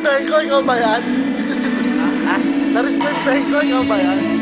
Narespetuhin ko, ikaw ba yan? Ha? Narespetuhin ko, ikaw ba yan?